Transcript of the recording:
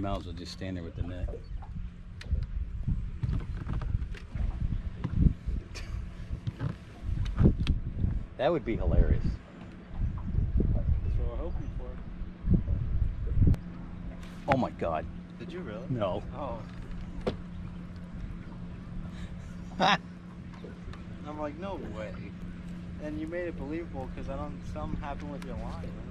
You might as well just stand there with the net. That would be hilarious. Oh my god. Did you really? No. Oh. I'm like, no way. And you made it believable because I don't. Something happened with your line.